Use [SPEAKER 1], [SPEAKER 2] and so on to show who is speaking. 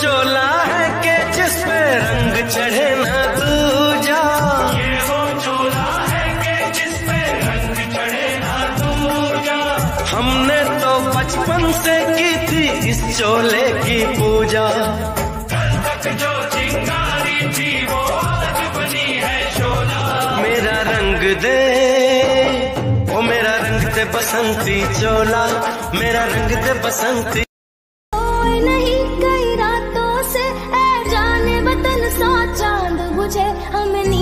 [SPEAKER 1] चोला है के जिस पे रंग चढ़े ना दूजा।
[SPEAKER 2] ये वो चोला है के जिस पे रंग चढ़े ना दूजा
[SPEAKER 1] हमने तो बचपन से की थी इस चोले की पूजा।
[SPEAKER 2] तक जो चिंगारी थी वो आज बनी है
[SPEAKER 1] मेरा रंग दे, ओ मेरा रंग ते बसंती चोला, मेरा रंग ते बसंती तुझे हमें